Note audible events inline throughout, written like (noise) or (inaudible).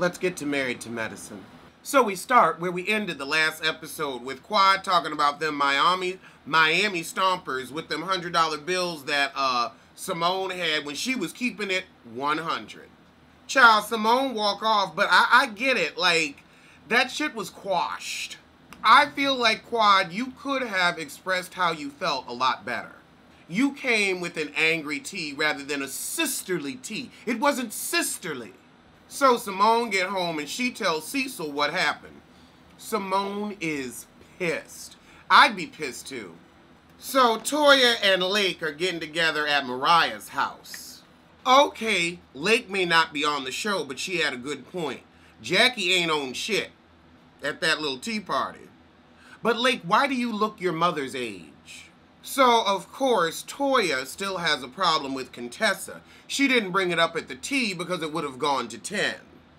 Let's get to Married to Medicine. So we start where we ended the last episode with Quad talking about them Miami Miami Stompers with them hundred dollar bills that uh, Simone had when she was keeping it 100. Child, Simone walk off, but I, I get it. Like that shit was quashed. I feel like Quad, you could have expressed how you felt a lot better. You came with an angry T rather than a sisterly T. It wasn't sisterly. So Simone get home and she tells Cecil what happened. Simone is pissed. I'd be pissed too. So Toya and Lake are getting together at Mariah's house. Okay, Lake may not be on the show, but she had a good point. Jackie ain't on shit at that little tea party. But Lake, why do you look your mother's age? So, of course, Toya still has a problem with Contessa. She didn't bring it up at the tea because it would have gone to 10.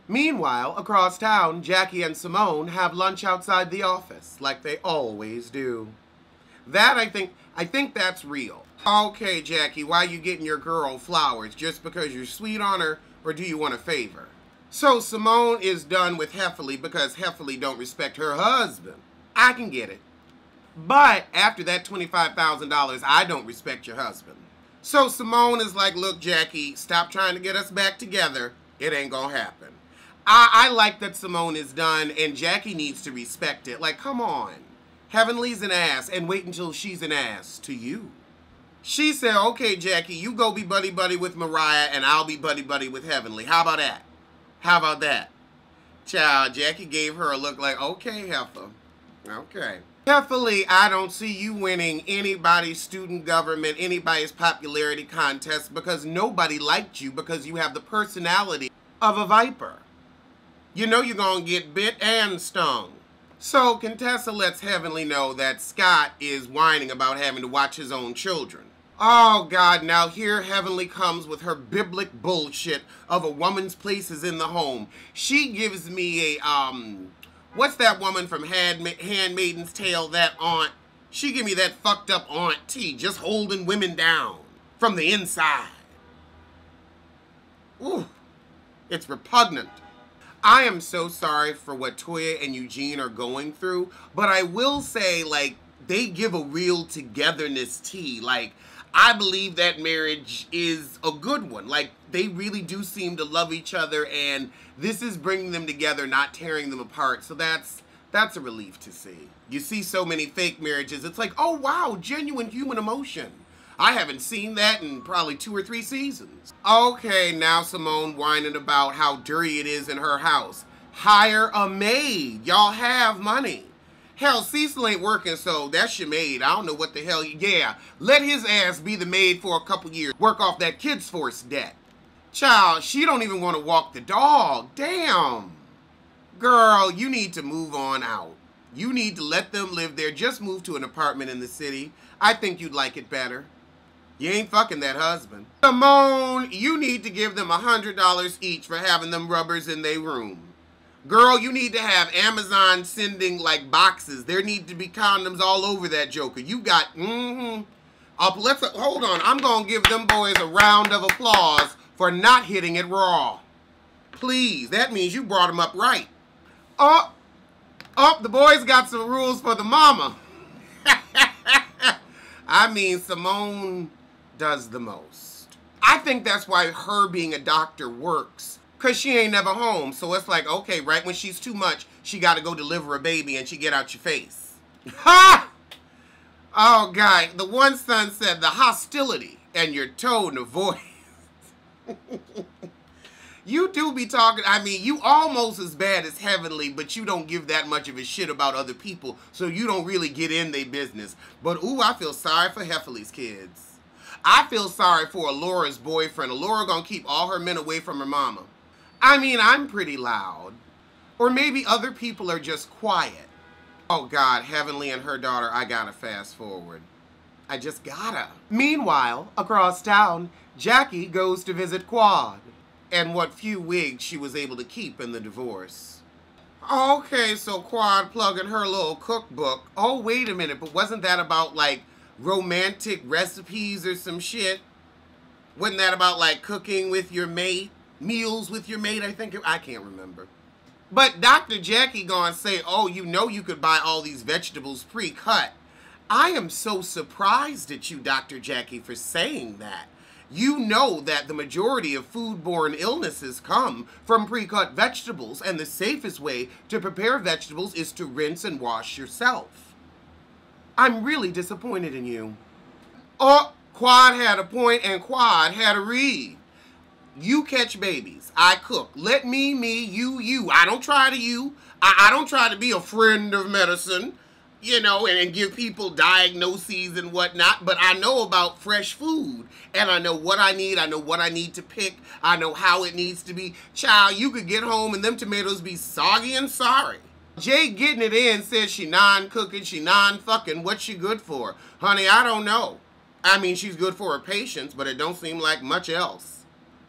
Meanwhile, across town, Jackie and Simone have lunch outside the office, like they always do. That, I think, I think that's real. Okay, Jackie, why you getting your girl flowers? Just because you're sweet on her, or do you want a favor? So Simone is done with Heffley because Heffley don't respect her husband. I can get it. But after that $25,000, I don't respect your husband. So Simone is like, look, Jackie, stop trying to get us back together. It ain't gonna happen. I, I like that Simone is done, and Jackie needs to respect it. Like, come on. Heavenly's an ass, and wait until she's an ass to you. She said, okay, Jackie, you go be buddy-buddy with Mariah, and I'll be buddy-buddy with Heavenly. How about that? How about that? Child, Jackie gave her a look like, okay, Heifer. Okay. Carefully, I don't see you winning anybody's student government, anybody's popularity contest because nobody liked you because you have the personality of a viper. You know you're going to get bit and stung. So Contessa lets Heavenly know that Scott is whining about having to watch his own children. Oh God, now here Heavenly comes with her biblic bullshit of a woman's place is in the home. She gives me a, um, What's that woman from Handmaiden's Tale, that aunt? She give me that fucked up Aunt T, just holding women down from the inside. Ooh, it's repugnant. I am so sorry for what Toya and Eugene are going through, but I will say, like, they give a real togetherness tea. Like, I believe that marriage is a good one. Like, they really do seem to love each other, and this is bringing them together, not tearing them apart. So that's that's a relief to see. You see so many fake marriages, it's like, oh wow, genuine human emotion. I haven't seen that in probably two or three seasons. Okay, now Simone whining about how dirty it is in her house. Hire a maid. Y'all have money. Hell, Cecil ain't working, so that's your maid. I don't know what the hell. Yeah, let his ass be the maid for a couple years. Work off that kid's force debt. Child, she don't even want to walk the dog. Damn. Girl, you need to move on out. You need to let them live there. Just move to an apartment in the city. I think you'd like it better. You ain't fucking that husband. Simone, you need to give them a $100 each for having them rubbers in their room. Girl, you need to have Amazon sending like boxes. There need to be condoms all over that joker. You got, mm-hmm. Uh, let's, hold on. I'm going to give them boys a round of applause for not hitting it raw. Please, that means you brought them up right. Oh, oh, the boys got some rules for the mama. (laughs) I mean, Simone does the most. I think that's why her being a doctor works because she ain't never home. So it's like, okay, right when she's too much, she got to go deliver a baby and she get out your face. Ha! Oh, God. The one son said the hostility and your tone of voice. (laughs) you do be talking, I mean, you almost as bad as Heavenly, but you don't give that much of a shit about other people, so you don't really get in their business. But, ooh, I feel sorry for Heffley's kids. I feel sorry for Alora's boyfriend. Alora gonna keep all her men away from her mama. I mean, I'm pretty loud. Or maybe other people are just quiet. Oh God, Heavenly and her daughter, I gotta fast forward. I just gotta. Meanwhile, across town, Jackie goes to visit Quad and what few wigs she was able to keep in the divorce. Okay, so Quad plugging her little cookbook. Oh, wait a minute, but wasn't that about like romantic recipes or some shit? Wasn't that about like cooking with your mate? Meals with your mate, I think. I can't remember. But Dr. Jackie gonna say, oh, you know you could buy all these vegetables pre-cut. I am so surprised at you, Dr. Jackie, for saying that. You know that the majority of foodborne illnesses come from pre-cut vegetables, and the safest way to prepare vegetables is to rinse and wash yourself. I'm really disappointed in you. Oh, Quad had a point and Quad had a read. You catch babies. I cook. Let me, me, you, you. I don't try to you. I, I don't try to be a friend of medicine, you know, and, and give people diagnoses and whatnot, but I know about fresh food and I know what I need. I know what I need to pick. I know how it needs to be. Child, you could get home and them tomatoes be soggy and sorry. Jay getting it in says she non-cooking, she non-fucking. What's she good for? Honey, I don't know. I mean, she's good for her patients, but it don't seem like much else.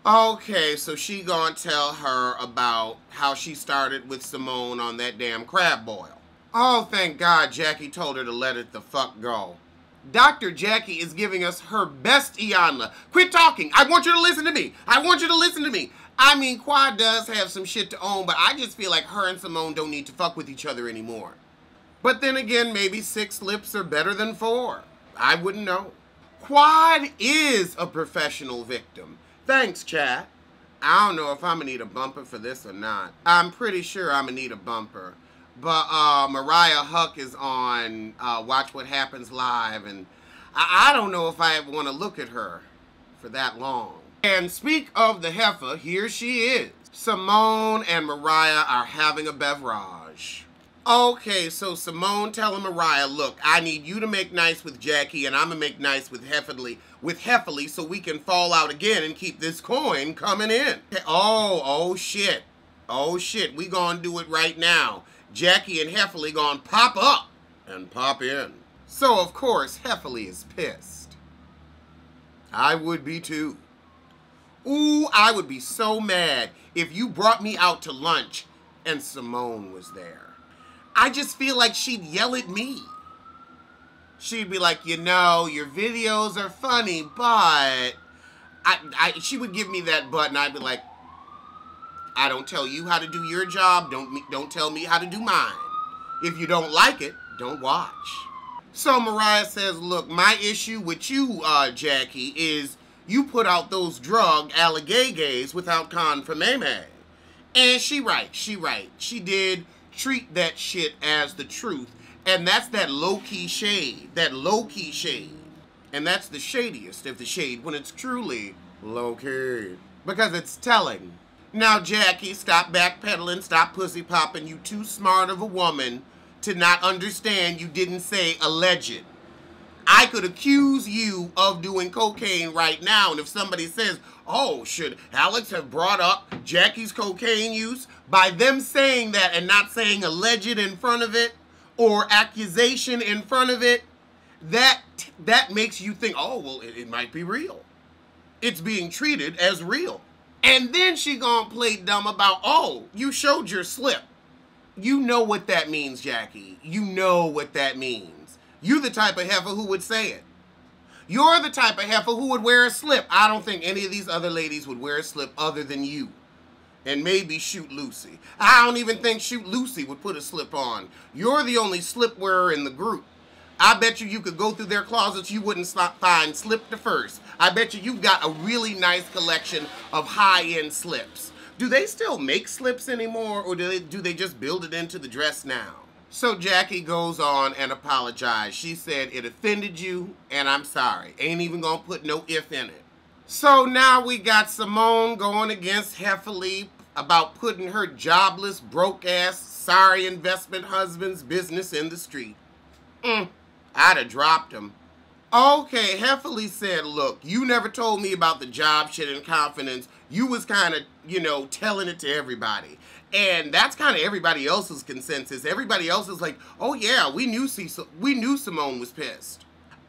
Okay, so she gonna tell her about how she started with Simone on that damn crab boil. Oh, thank God Jackie told her to let it the fuck go. Dr. Jackie is giving us her best Iyanla. Quit talking. I want you to listen to me. I want you to listen to me. I mean, Quad does have some shit to own, but I just feel like her and Simone don't need to fuck with each other anymore. But then again, maybe six lips are better than four. I wouldn't know. Quad is a professional victim. Thanks, chat. I don't know if I'm gonna need a bumper for this or not. I'm pretty sure I'm gonna need a bumper. But uh, Mariah Huq is on uh, Watch What Happens Live, and I, I don't know if I want to look at her for that long. And speak of the heifer, here she is. Simone and Mariah are having a beverage. Okay, so Simone telling Mariah, look, I need you to make nice with Jackie, and I'm gonna make nice with Heffley, with Heffley, so we can fall out again and keep this coin coming in. Oh, oh shit. Oh shit, we gonna do it right now. Jackie and Heffley gonna pop up and pop in. So of course, Heffley is pissed. I would be too. Ooh, I would be so mad if you brought me out to lunch and Simone was there. I just feel like she'd yell at me. She'd be like, you know, your videos are funny, but I, I she would give me that button. I'd be like, I don't tell you how to do your job. Don't don't tell me how to do mine. If you don't like it, don't watch. So Mariah says, look, my issue with you, uh, Jackie, is you put out those drug allegays without confirmation. And she right, she right. She did treat that shit as the truth. And that's that low-key shade. That low-key shade. And that's the shadiest of the shade when it's truly low-key. Because it's telling. Now, Jackie, stop backpedaling, stop pussy popping. You too smart of a woman to not understand you didn't say alleged. I could accuse you of doing cocaine right now, and if somebody says, oh, should Alex have brought up Jackie's cocaine use? By them saying that and not saying alleged in front of it or accusation in front of it, that that makes you think, oh, well, it, it might be real. It's being treated as real. And then she gonna play dumb about, oh, you showed your slip. You know what that means, Jackie. You know what that means. You the type of heifer who would say it. You're the type of heifer who would wear a slip. I don't think any of these other ladies would wear a slip other than you. And maybe Shoot Lucy. I don't even think Shoot Lucy would put a slip on. You're the only slip wearer in the group. I bet you you could go through their closets, you wouldn't find slip to first. I bet you you've got a really nice collection of high-end slips. Do they still make slips anymore, or do they, do they just build it into the dress now? So Jackie goes on and apologized. She said, it offended you, and I'm sorry. Ain't even gonna put no if in it. So now we got Simone going against Heffley about putting her jobless, broke-ass, sorry investment husband's business in the street. Mm. I'd have dropped him. Okay, Heffley said, look, you never told me about the job shit and confidence. You was kind of, you know, telling it to everybody. And that's kind of everybody else's consensus. Everybody else is like, oh yeah, we knew Cecil, we knew Simone was pissed.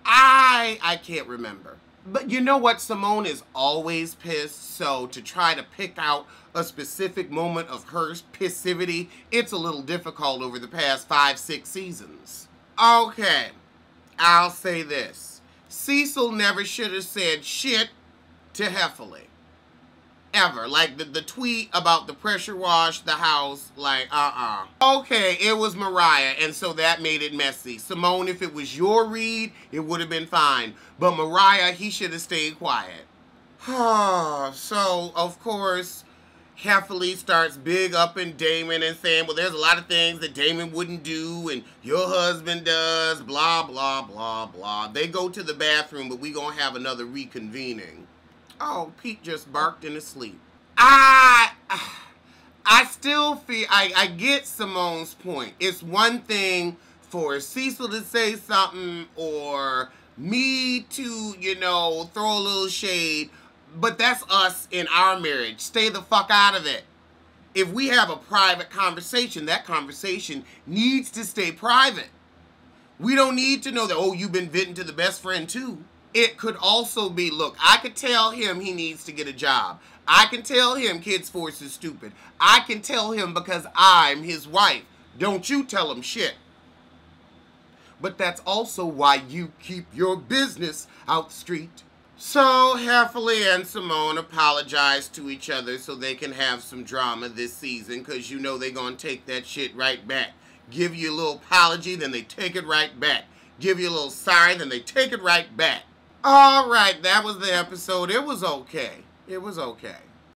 I, I can't remember. But you know what? Simone is always pissed. So to try to pick out a specific moment of her pissivity, it's a little difficult over the past five, six seasons. Okay. I'll say this. Cecil never should have said shit to Heffley. ever. Like the, the tweet about the pressure wash the house, like, uh-uh. Okay, it was Mariah, and so that made it messy. Simone, if it was your read, it would have been fine. But Mariah, he should have stayed quiet. (sighs) so, of course, Heffley starts big up in Damon and saying, well, there's a lot of things that Damon wouldn't do and your husband does, blah, blah, blah, blah. They go to the bathroom, but we gonna have another reconvening. Oh, Pete just barked in his sleep. I, I still feel, I, I get Simone's point. It's one thing for Cecil to say something or me to, you know, throw a little shade, but that's us in our marriage. Stay the fuck out of it. If we have a private conversation, that conversation needs to stay private. We don't need to know that, oh, you've been venting to the best friend too. It could also be, look, I could tell him he needs to get a job. I can tell him Kids Force is stupid. I can tell him because I'm his wife. Don't you tell him shit. But that's also why you keep your business out the street. So, Heffley and Simone apologize to each other so they can have some drama this season because you know they're going to take that shit right back. Give you a little apology, then they take it right back. Give you a little sorry, then they take it right back. All right, that was the episode. It was okay. It was okay.